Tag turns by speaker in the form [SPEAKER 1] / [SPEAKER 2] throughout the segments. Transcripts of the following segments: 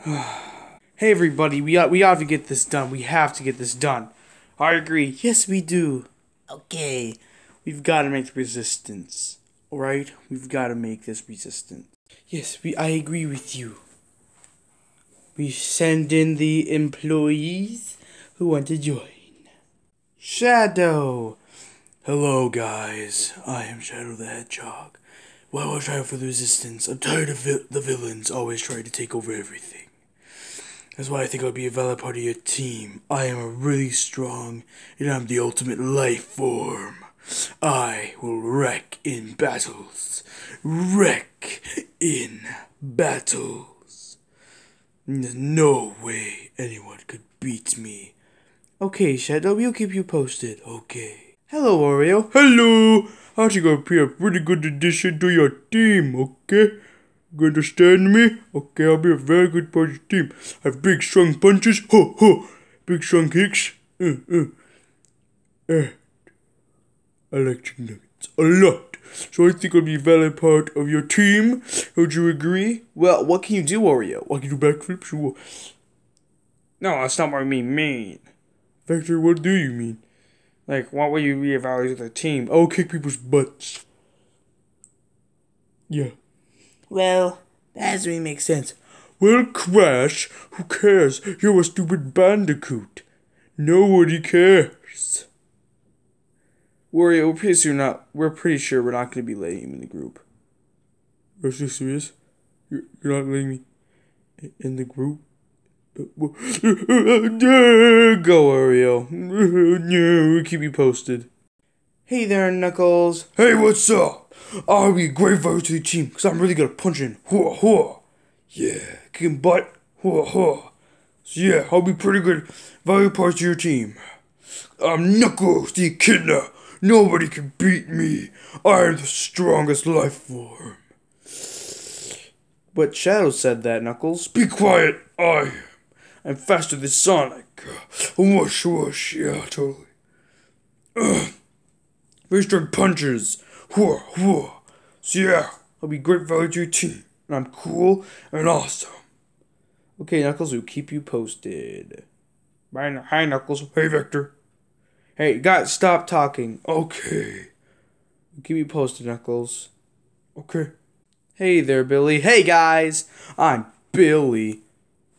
[SPEAKER 1] hey everybody, we got we got to get this done. We have to get this done. I agree. Yes, we do. Okay, we've got to make the resistance. All right, we've got to make this resistance. Yes, we. I agree with you. We send in the employees who want to join. Shadow. Hello, guys. I am Shadow the Hedgehog. Well, we're trying for the resistance. I'm tired of vi- the villains always trying to take over everything. That's why I think I'll be a valid part of your team. I am a really strong, and I'm the ultimate life form. I will wreck in battles. Wreck in battles. There's no way anyone could beat me. Okay, Shadow, we'll keep you posted. Okay. Hello, Oreo. Hello. I think I'll be a pretty good addition to your team, okay? You understand me? Okay, I'll be a very good part of your team. I have big, strong punches. Ho, ho. Big, strong kicks. Uh, uh. And I like chicken nuggets a lot. So I think I'll be a valid part of your team. Would you agree? Well, what can you do, Oreo? I can do backflips. Sure. No, that's not what I mean. Mean. Victor, what do you mean? Like, what will you reevaluate the team? Oh, kick people's butts. Yeah. Well, that doesn't really make sense. Well, Crash, who cares? You're a stupid bandicoot. Nobody cares. Wario, we're pretty sure not. We're pretty sure we're not going to be letting him in the group. Are you serious? You're, you're not letting me in the group? Uh, go, Wario. No, we'll keep you posted. Hey there, Knuckles. Hey, what's up? I'll be a great value to the team because I'm really good at punching. Hua, hua. Yeah, kicking butt. Hua, hua. So yeah, I'll be pretty good value part to your team. I'm Knuckles the Echidna. Nobody can beat me. I am the strongest life form. But Shadow said that, Knuckles. Be quiet. I am. I'm faster than Sonic. Whoosh, whoosh. Yeah, totally. Ugh. Very strong punches. Whoa, whoa. So yeah, I'll be great value team. And I'm cool and awesome. Okay, Knuckles, we'll keep you posted. Hi, Knuckles. Hey, Victor. Hey, guys, stop talking. Okay. We'll keep you posted, Knuckles. Okay. Hey there, Billy. Hey, guys. I'm Billy.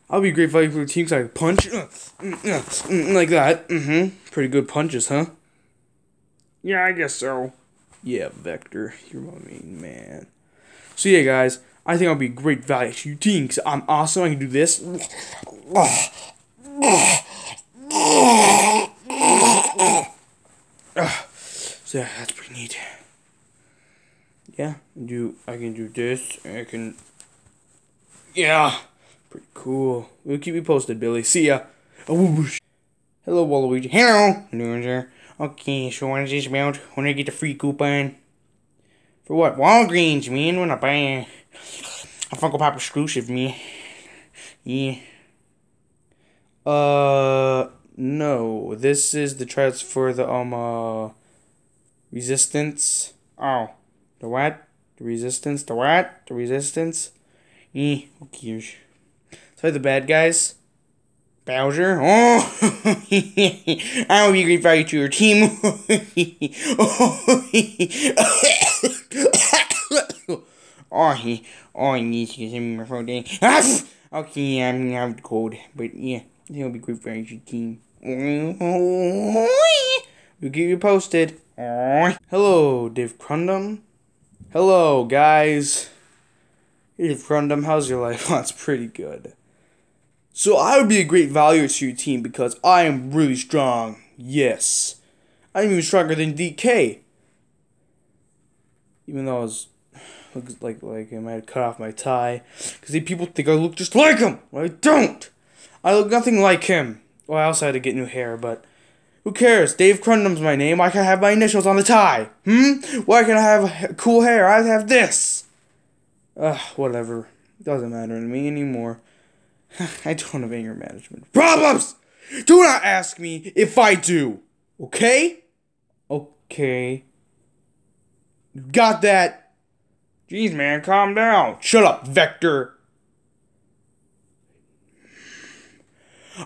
[SPEAKER 1] I'll be great value for the team because I can punch. Uh, uh, mm, like that. Mm-hmm. Pretty good punches, huh? Yeah, I guess so. Yeah, Vector, you're my main man. So yeah, guys, I think I'll be great value to your team because I'm awesome. I can do this. So yeah, that's pretty neat. Yeah, do I can do this. I can. Yeah, pretty cool. We'll keep you posted, Billy. See ya. Oh, Hello, Waluigi. Hello, loser. Okay, so what is this about? When I get the free coupon? For what? Walgreens, man. When I buy a, Funko Pop exclusive, me. Yeah. Uh, no. This is the transfer for the, um, uh, resistance. Oh, the what? The resistance? The what? The resistance? Eh, who cares? So the bad guys? Bowser? Oh, I will be great value to your team. oh, he, oh, he needs to get some more phone day. Okay, I'm I'm cold, but yeah, he'll be great value to your team. We'll keep you posted. Hello, Dave Crundum. Hello, guys. Dave Crundum, how's your life? That's pretty good. So I would be a great value to your team because I am really strong. Yes. I'm even stronger than DK. Even though I was looks like like I might have cut off my tie. Because people think I look just like him. I don't. I look nothing like him. Well, I also had to get new hair, but who cares? Dave Crundum's my name. I can have my initials on the tie. Hmm? Why can't I have cool hair? I have this. Ugh, whatever. Doesn't matter to me anymore. I don't have anger management problems. Do not ask me if I do. Okay? Okay. Got that? Jeez, man, calm down. Shut up, Vector.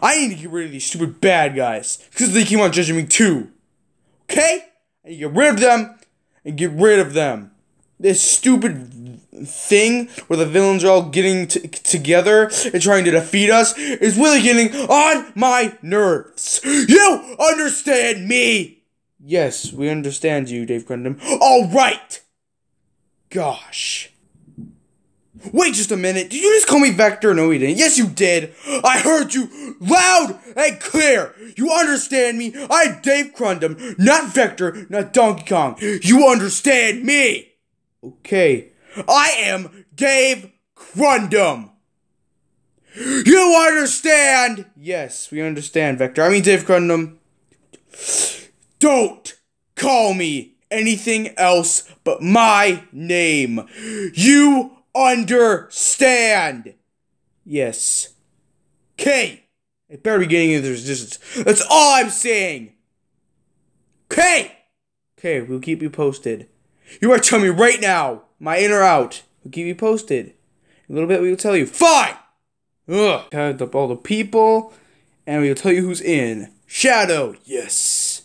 [SPEAKER 1] I need to get rid of these stupid bad guys because they keep on judging me too. Okay? I need to get rid of them and get rid of them. This stupid thing where the villains are all getting t- together and trying to defeat us is really getting on my nerves. You understand me? Yes, we understand you, Dave Crundum. All right. Gosh. Wait just a minute. Did you just call me Vector? No, you didn't. Yes, you did. I heard you loud and clear. You understand me? I'm Dave Crundum, not Vector, not Donkey Kong. You understand me? Okay. I am Dave Crundum. You understand? Yes, we understand, Vector. I mean, Dave Crundum. Don't call me anything else but my name. You understand. Yes. K. It better be getting into resistance. That's all I'm saying. K. Okay, we'll keep you posted. You are telling me right now, my in or out. We'll keep you posted. In a little bit, we will tell you. Fine. Ugh. Add up all the people, and we will tell you who's in. Shadow, yes.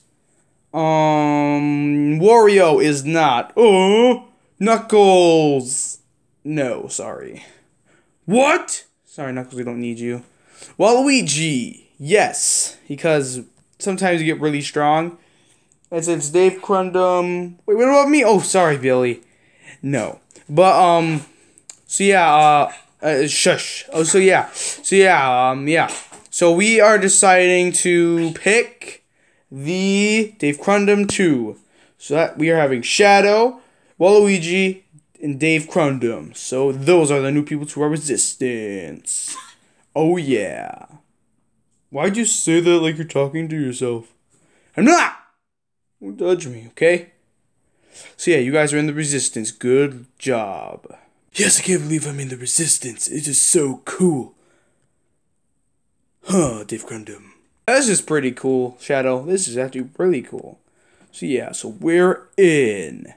[SPEAKER 1] Um, Wario is not. Oh, Knuckles. No, sorry. What? Sorry, Knuckles, we don't need you. Waluigi, yes, because sometimes you get really strong. And since Dave Crundum, wait, what about me? Oh, sorry, Billy. No, but um, so yeah, uh, uh shush. Oh, so yeah, so yeah, um, yeah. So we are deciding to pick the Dave Crundum two. So that we are having Shadow, Waluigi, and Dave Crundum. So those are the new people to our resistance. Oh yeah. Why'd you say that like you're talking to yourself? I'm not! Don't judge me, okay? So yeah, you guys are in the resistance. Good job. Yes, I can't believe I'm in the resistance. It is so cool. Huh, Dave Crundum. This is pretty cool, Shadow. This is actually really cool. So yeah, so we're in.